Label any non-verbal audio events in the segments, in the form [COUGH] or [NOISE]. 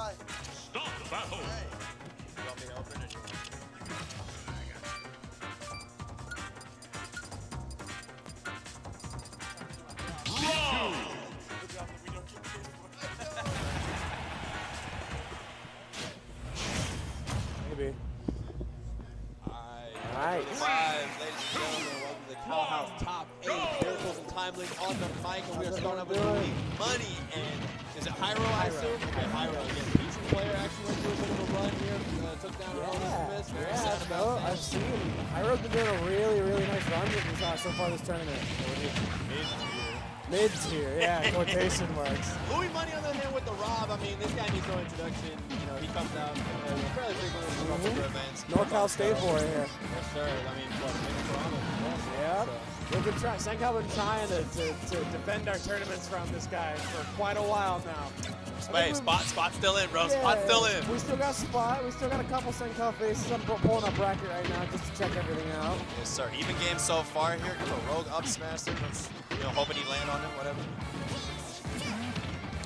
try. Stop battle. Hey. You want me to open it? Maybe. Alright. Five, ladies and gentlemen, welcome to the Cow Top 8. Miracles and Timely on the mic, and we are starting off with Money. And is it Hyro, I assume? Okay, Hyro. Again, Pichu player actually went through a bit of a run here. Uh, took down Yeah, Errol Smith. Very yeah, sad no. I've seen Hyro's been doing a really, really nice run with this, uh, so far this tournament. Mid tier, yeah, [LAUGHS] quotation marks. Louis Money on the other hand with the Rob, I mean, this guy needs no introduction. You know, he comes out uh, fairly frequently to Mhm. bigger events. NorCal State boy here. Yes, sir. I mean, what, Toronto? Yep. So. We've been trying, CenCal been trying to, to, to defend our tournaments from this guy for quite a while now. Wait, spot, spot still in, bro. Yeah, Spot still in. We still got spot. We still got a couple CenCal faces. I'm pulling up bracket right now just to check everything out. Yes, sir. Even game so far here. Give a rogue up smash. Let's, You know, hoping he land on it, whatever.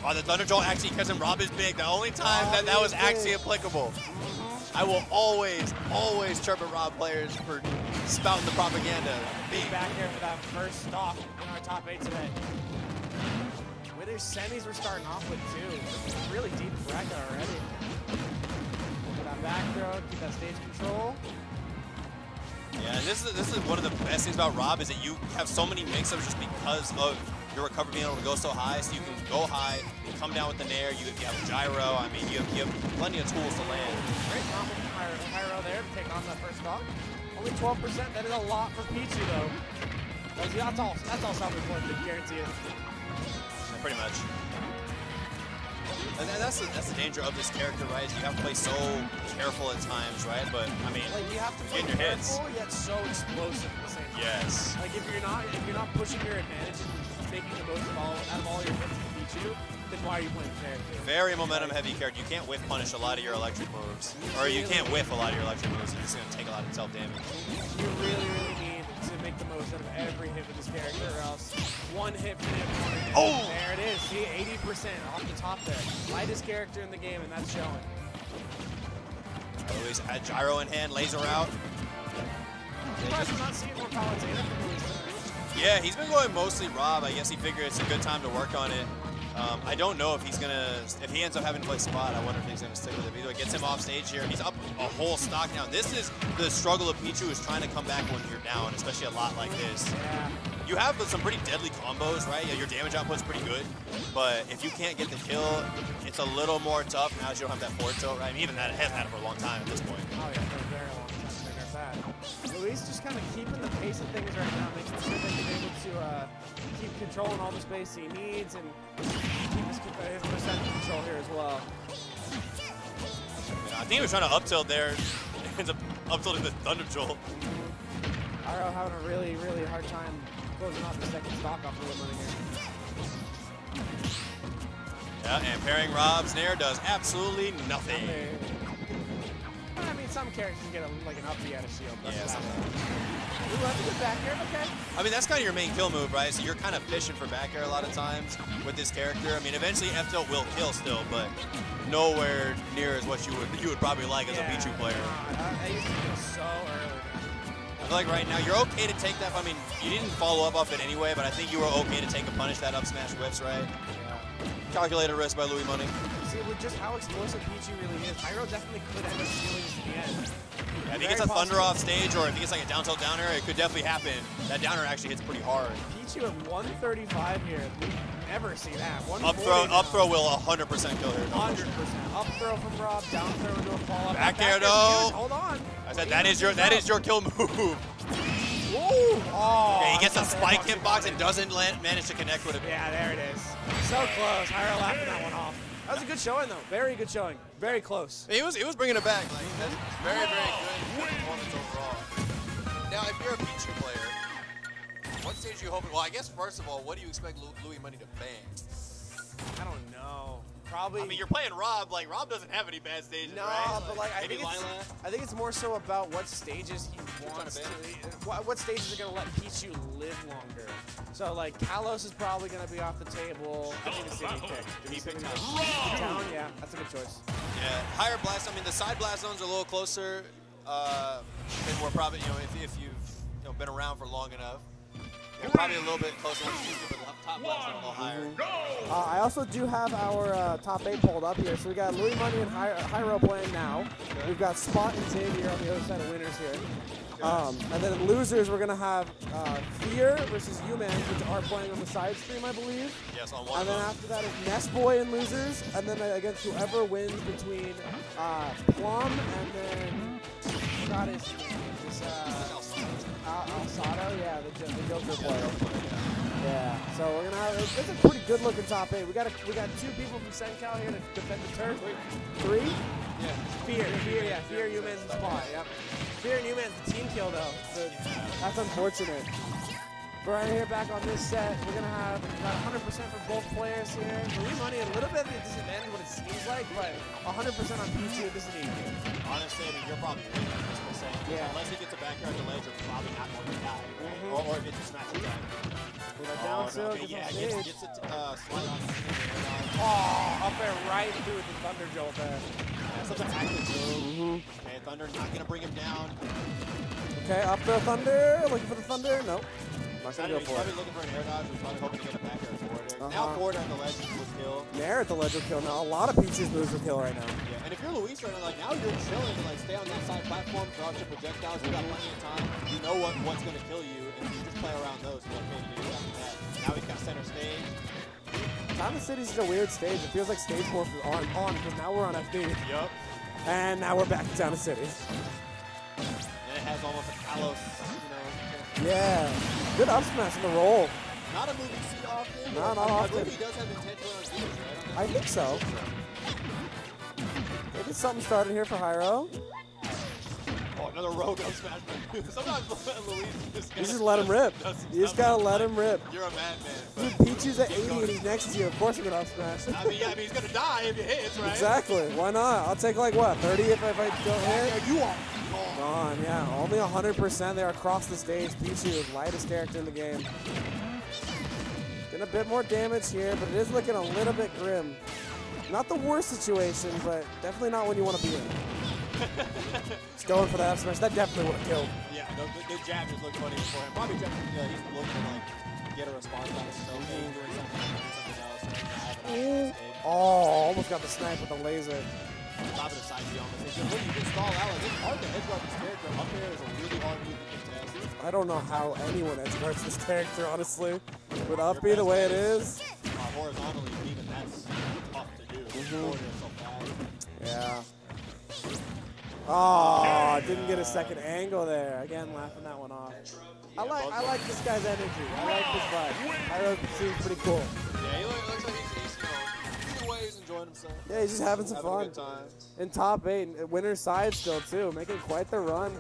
Oh, the Thunder Jolt actually, because him Rob is big. The only time that that was actually applicable. I will always, always chirp at Rob players for spouting the propaganda. Big back air for that first stop in our top eight today. With their semis we're starting off with is really deep bracket already. Get that back throw, keep that stage control. Yeah, and this is this is one of the best things about Rob is that you have so many mix-ups just because of your recovery being able to go so high. So you can go high, come down with the nair. You, you have gyro. I mean, you have, you have plenty of tools to land. Great combo from Hyro there to take on that first stock. Only 12%, that is a lot for Pichu though. That's, that's all, that's all self-important, guarantee it. Yeah, pretty much. And that's the, that's the danger of this character, right? You have to play so careful at times, right? But I mean, Like you have to play getting your hits. careful yet so explosive at the same time. Yes. Like if you're not if you're not pushing your advantage and making the most of all out of all your hits to beat you, then why are you playing fair? Very momentum heavy character. You can't whiff punish a lot of your electric moves. Or you can't whiff a lot of your electric moves. Just going to take a lot of self damage. You really, really need to make the most out of every hit with this character, or else one hit from him. one. Oh! There it is. See, 80% off the top there. Lightest character in the game, and that's showing. Always had gyro in hand, laser out. Surprised we're not seeing more Palutena from Luis tonight. Yeah, he's been going mostly Rob. I guess he figured it's a good time to work on it. Um, I don't know if he's gonna, if he ends up having to play spot, I wonder if he's gonna stick with it. Either it gets him off stage here. He's up a whole stock now. This is the struggle of Pichu is trying to come back when you're down, especially a lot like this. Yeah. You have some pretty deadly combos, right? Yeah, your damage output's pretty good, but if you can't get the kill, it's a little more tough now that you don't have that forward tilt, right? I mean, even that it hasn't had it for a long time at this point. Oh yeah, for a very long time that. Luis just kind of keeping the pace of things right now, making sure that he's able to uh, keep controlling all the space he needs and keep his, his percent control here as well. Yeah, I think he was trying to up tilt there. [LAUGHS] Ends up up tilting the Thunder Jolt. Hyro having a really, really hard time closing off the second stock off the money here. Yeah, and pairing Rob's Nair does absolutely nothing. Okay. I mean, some characters get a, like an uppy out of shield. That's Yeah, about some- it. Ooh, that's a good back air. Okay. I mean, that's kind of your main kill move, right? So you're kind of fishing for back air a lot of times with this character. I mean, eventually F tilt will kill still, but nowhere near as what you would you would probably like as a Yeah, Pichu player. God, I, used to feel so early. I feel like right now you're okay to take that. I mean, you didn't follow up off it anyway, but I think you were okay to take a punish that up smash whips, right? Calculated risk by Louis Money. See, with just how explosive Pichu really is, Hyro definitely could end up stealing this at the end. Yeah, if he gets a thunder off stage or if he gets like a down tilt downer, it could definitely happen. That downer actually hits pretty hard. Pichu at 135 here. We've never seen that. Up throw, now. up throw will 100% kill here. 100%. Up throw from Rob, down throw into a fall up. Back air, though. Hold on. I said that is your that is your kill move. [LAUGHS] Oh, Yeah, he gets a spike hitbox and doesn't land, manage to connect with it. Yeah, there it is. So close. Hyro laughing that one off. That was a good showing, though. Very good showing. Very close. He was he was bringing it back. Like that's very very good performance overall. Now, if you're a Pichu player, what stage are you hoping? Well, I guess first of all, what do you expect Louis Money to bang? I don't know. Probably. I mean, you're playing Rob. Like Rob doesn't have any bad stages, no, right? but like I maybe think it's, I think it's more so about what stages he wants to to. What, what stages are gonna let Pichu live longer? So like Kalos is probably gonna be off the table. I think the city pick. Did he pick town? Town, yeah, that's a good choice. Yeah, higher blast. I mean, the side blast zones are a little closer. Uh, and we're probably, you know, if, if you've you know, been around for long enough, they're probably a little bit closer. But the top a little higher. Uh, I also do have our uh, top eight pulled up here. So we got Louis Money and Hy- Hyro playing now. We've got Spot and Xavier on the other side of winners here. Um, and then losers, we're going to have uh, Fear versus Humans, which are playing on the side stream, I believe. Yes, on one And then after that is Nest Boy in losers. And then uh, against whoever wins between uh, Plum and then God is uh, Al- Alsado, yeah, the, the Joker player. Yeah, so we're gonna have it's a pretty good looking top eight. We got a, we got two people from CenCal here to defend the turf. Three? Yeah. Fear, fear, yeah, fear, and spot. Yep. Fear and humans, the team kill though. So That's unfortunate. But right here, back on this set, we're gonna have about 100% for both players here. Free money a little bit at a disadvantage, what it seems like, but 100% on Pichu. This is easy. Honestly, I mean, you're probably right. That's what I'm. Yeah. Unless he gets a backyard to ledge, you're probably not going to die. Mhm. Or, or if it's a smash attack. We got down oh, no. gets Yeah, gets, gets a uh, slide on Oh, up there right through with the thunder jolt there. Yeah, something active too. Mhm. Okay, Thunder not going to bring him down. Okay, up the thunder, looking for the thunder. No, He's, gonna go for it. looking for an air dodge. He's probably hoping to get a backyard forward air. Now Uh-huh. forward on the ledge will kill. Nair at the ledge will kill now. A lot of Pichu's moves will kill right now. Yeah, and if you're Luis right now, like now you're chilling to like stay on that side platform, throw out your projectiles. You got plenty of time. You know what what's going to kill you, and you just play around those. What can you do after that? Now he's got center stage. Diamond City's just a weird stage. It feels like stage four is on, on because now we're on FD. Yup. And now we're back to Diamond City. And it has almost a Kalos, you know. Yeah. Good up smash in the roll. Not a move you see often. No, not I, I often. believe he does have intention on right? I think so. Maybe something started here for Hyro. Oh, another rogue up smash. [LAUGHS] Sometimes Luis just You just let him rip. You just gotta let him rip. You're a madman. Dude, Pichu's at 80 and he's next to you. Of course I'm gonna up smash. I mean, yeah, I mean, he's gonna die if he hits, right? Exactly. Why not? I'll take like what, 30 if, if I don't hit? Yeah, you are gone. Yeah. Only 100% there across the stage. Pichu is lightest character in the game. Getting a bit more damage here, but it is looking a little bit grim. Not the worst situation, but definitely not one you want to be in. [LAUGHS] Just going for the F smash. That definitely would have killed. Yeah, the, the, the jab just looked funny before him. Probably just, yeah, he's looking like get a response out of so doing something, something else. Like, have an Ooh. option Oh, almost got the snipe with the laser. Top of the side B almost. It's just you can stall out, it's hard to edge guard this character. Up there is a really hard move to contest. I don't know how anyone edge guards this character, honestly. With up B the way it is. Uh, horizontally, even that's tough to do. So fast. Yeah. Oh, I didn't get a second angle there. Again, laughing that one off. I like I like this guy's energy. I like his vibe. I think it seems pretty cool. Enjoying himself. Yeah, he's just having some Having a fun. good time. In top eight, and winner's side still too, making quite the run.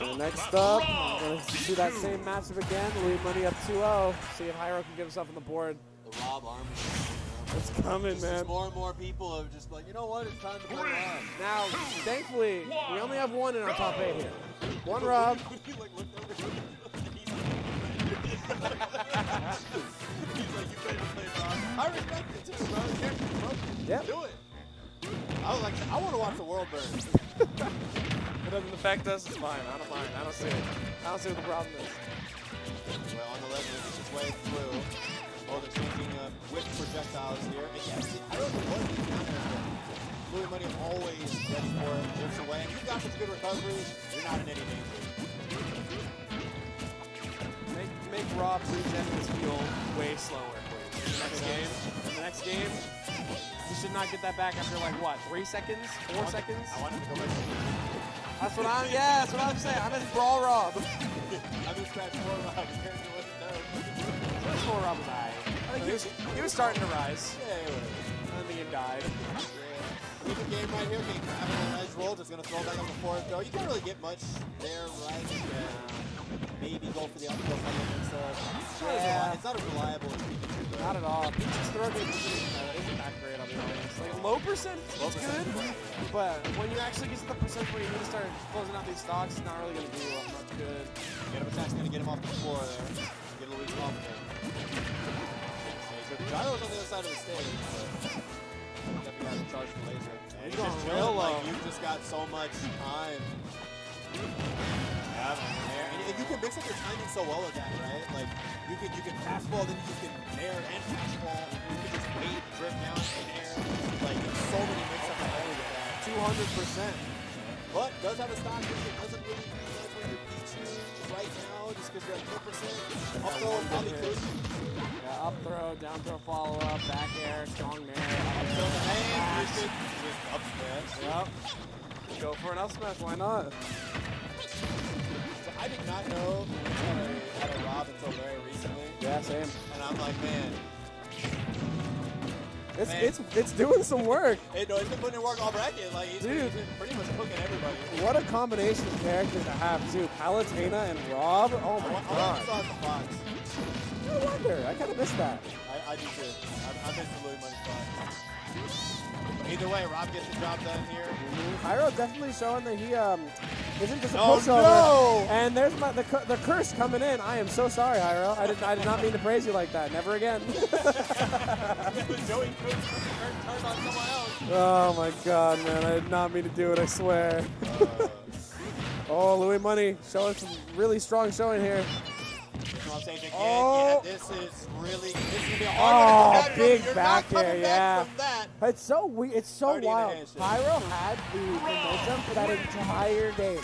And next up, we're gonna see that same matchup again. Louis Money up 2-0. See if Hyro can get himself on the board. The Rob Army. It's coming, Just man. more and more people are just like, you know what, it's time to play Rob. Now, thankfully, we only have one in our top eight here. One [LAUGHS] Rob. [LAUGHS] [LAUGHS] he like looked over to him. He's like, you better play Rob. I respect it too, bro. The. Yep. Do it. I was like, I want to watch the world burn. If it doesn't affect us, it's fine. I don't mind. I don't see it. I don't see what the problem is. well, on the left, it's his way through. Both exchanging uh, whip projectiles here. And yes, I don't know what he's down there. but Louis Money always ready for it. Whips away. And you've got such good recoveries, you're not in any danger. Make make Rob regen his heal next game, he should not get that back after like what, three seconds, four seconds? I want him to go back to That's what I'm. Yeah, that's what I'm saying. I'm in brawl Rob. I've been scratched for Rob. The character wasn't dope. That's brawl Rob was I. I think he was, he was starting to rise. Yeah, anyway. I think he died. Game right here, getting having an edge roll, just gonna throw back on the forward throw. You can't really get much there, right? Yeah. maybe go for the up throw coming instead. Yeah. It's not as reliable as Pikachu. though. Not at all. Pichu's throw game isn't, uh, isn't that great, I'll be honest. Like, low percent, percent, good, but when you actually get to the percent where you need to start closing out these stocks, it's not really going to do uh, much good. Get him attack's gonna get him off the floor there. Get a little bit off confident. So Gyro's on the other side of the stage, but definitely has to charge the laser. And He's he's just going chilling, real like you've just got so much time. Yeah, nair. And, and you can mix up your timing so well with that, right? Like you can you can fast fall, then you can nair and fast fall. You can just wait, drift down, and nair. Like so many mix ups already with that. 200%. But does have a stock which it doesn't really make sense for your Pichu right now, just because you're at 2%. Up throw probably could. Up throw, down throw follow up, back air, strong nair. up So the hand, just up smash. Yep. Go for an up smash, why not? So I did not know a, had Rob until very recently. Yeah, same. And I'm like, man, It's Man. it's it's doing some work. hey, no, he's been putting in work all bracket. Like he's, Dude. been pretty much cooking everybody. What a combination of characters to have too. Palutena and Rob. Oh my I god. to box. No wonder. I kind of missed that. I, I do too. I, I missed the Louis Money spot. Either way, Rob gets the job done here. Hyro definitely showing that he um isn't just a Oh, pushover. no! And there's my the, the curse coming in. I am so sorry, Hyro. I did I did not mean to praise you like that. Never again. [LAUGHS] Joey Coach turned on someone else. oh my god, man! I did not mean to do it. I swear. oh, Louis Money showing some really strong showing here. Saying? Again, Oh. yeah, this is really, this is gonna be a Oh, hard one to big You're back there, back yeah. From that. It's so we It's so Already in the wild. Hyro had the momentum for that entire game.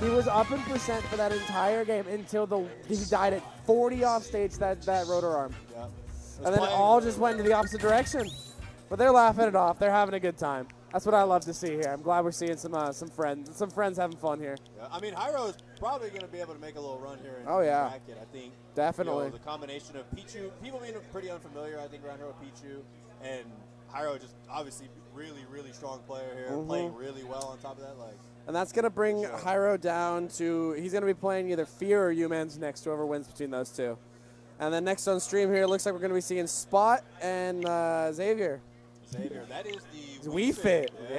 He was up in percent for that entire game until the he died at 40 off stage that that rotor arm, Yeah. and then it all just went in the opposite direction. But they're laughing it off. They're having a good time. That's what I love to see here. I'm glad we're seeing some uh, some friends some friends having fun here. Yeah, I mean, Hyro is probably going to be able to make a little run here in Oh, yeah. bracket. I think Definitely. You know, the combination of Pichu, people being pretty unfamiliar, I think, around here with Pichu, and Hyro just obviously really, really strong player here, Mhm. playing really well on top of that. Like, And that's going to bring Sure. Hyro down to, he's going to be playing either Fear or Humans next, whoever wins between those two. And then next on stream here, it looks like we're going to be seeing Spot and uh, Xavier. Xavier, that is the Wii Fit, yeah.